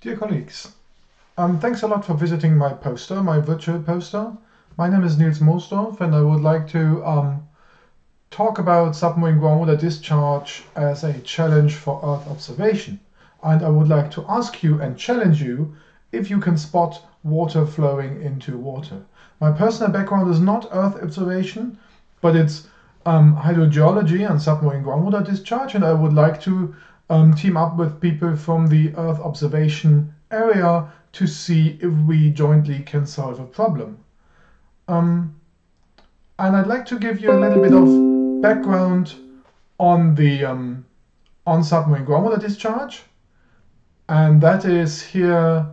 Dear colleagues, um, thanks a lot for visiting my poster, my virtual poster. My name is Nils Moosdorf and I would like to um, talk about submarine groundwater discharge as a challenge for Earth observation. And I would like to ask you and challenge you if you can spot water flowing into water. My personal background is not Earth observation, but it's um, hydrogeology and submarine groundwater discharge, and I would like to um, team up with people from the Earth observation area to see if we jointly can solve a problem. Um, and I'd like to give you a little bit of background on the um, on submarine groundwater discharge. And that is here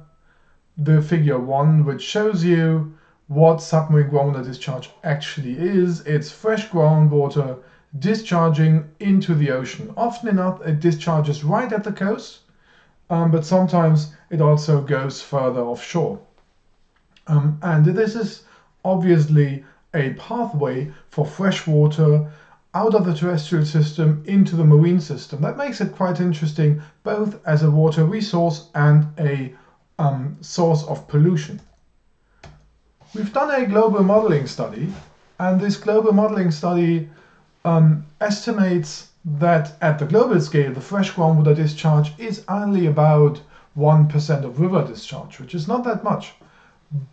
the figure one, which shows you what submarine groundwater discharge actually is. It's fresh groundwater discharging into the ocean. Often enough, it discharges right at the coast, um, but sometimes it also goes further offshore. Um, and this is obviously a pathway for fresh water out of the terrestrial system into the marine system. That makes it quite interesting, both as a water resource and a um, source of pollution. We've done a global modeling study, and this global modeling study um, estimates that at the global scale, the fresh groundwater discharge is only about 1% of river discharge, which is not that much.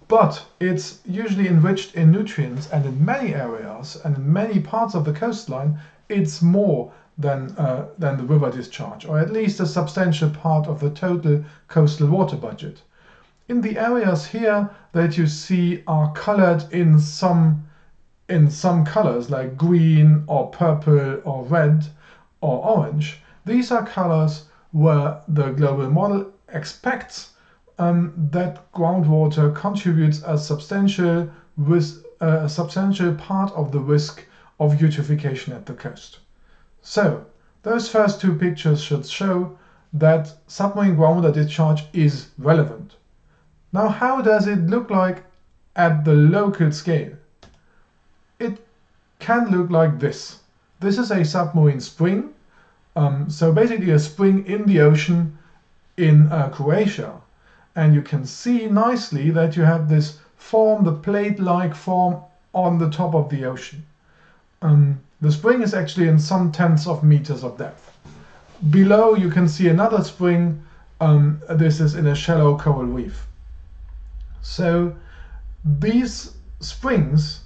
But it's usually enriched in nutrients, and in many areas and in many parts of the coastline, it's more than, uh, than the river discharge, or at least a substantial part of the total coastal water budget. In the areas here that you see are colored in some in some colors like green or purple or red or orange, these are colors where the global model expects um, that groundwater contributes a substantial, risk, a substantial part of the risk of eutrophication at the coast. So, those first two pictures should show that submarine groundwater discharge is relevant. Now, how does it look like at the local scale? It can look like this. This is a submarine spring. Um, so basically a spring in the ocean in uh, Croatia. And you can see nicely that you have this form, the plate-like form on the top of the ocean. Um, the spring is actually in some tens of meters of depth. Below you can see another spring. Um, this is in a shallow coral reef. So these springs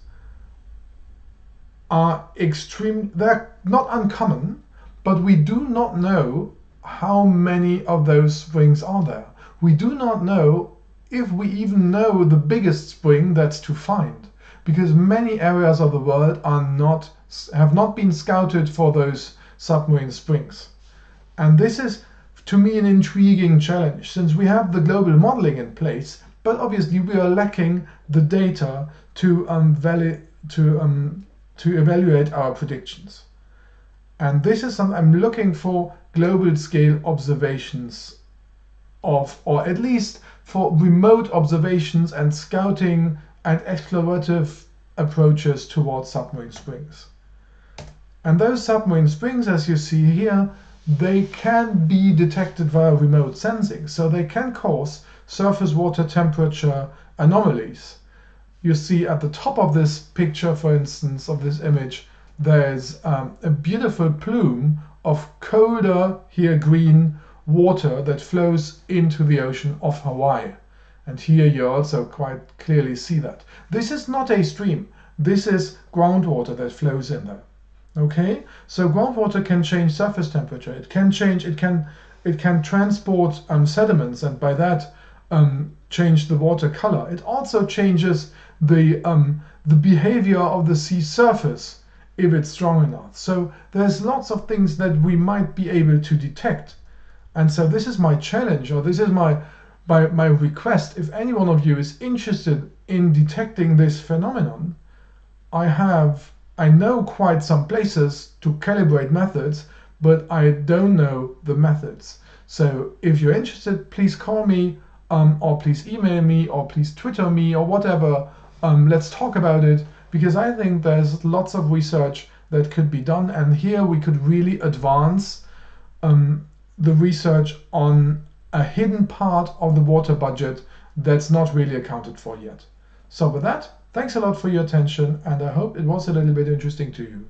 are extreme, they're not uncommon, but we do not know how many of those springs are there. We do not know if we even know the biggest spring that's to find, because many areas of the world are not have not been scouted for those submarine springs. And this is to me an intriguing challenge since we have the global modeling in place, but obviously we are lacking the data to um, to um, to evaluate our predictions. And this is something I'm looking for global scale observations of, or at least for remote observations and scouting and explorative approaches towards submarine springs. And those submarine springs, as you see here, they can be detected via remote sensing. So they can cause surface water temperature anomalies you see at the top of this picture, for instance, of this image, there's um, a beautiful plume of colder, here green, water that flows into the ocean off Hawaii. And here you also quite clearly see that. This is not a stream. This is groundwater that flows in there. Okay, so groundwater can change surface temperature. It can change. It can it can transport um, sediments, and by that um, change the water color. It also changes the, um, the behavior of the sea surface if it's strong enough. So there's lots of things that we might be able to detect. And so this is my challenge, or this is my, my, my request. If any one of you is interested in detecting this phenomenon, I have, I know quite some places to calibrate methods, but I don't know the methods. So if you're interested, please call me, um, or please email me, or please Twitter me, or whatever um, let's talk about it because I think there's lots of research that could be done, and here we could really advance um, the research on a hidden part of the water budget that's not really accounted for yet. So with that, thanks a lot for your attention and I hope it was a little bit interesting to you.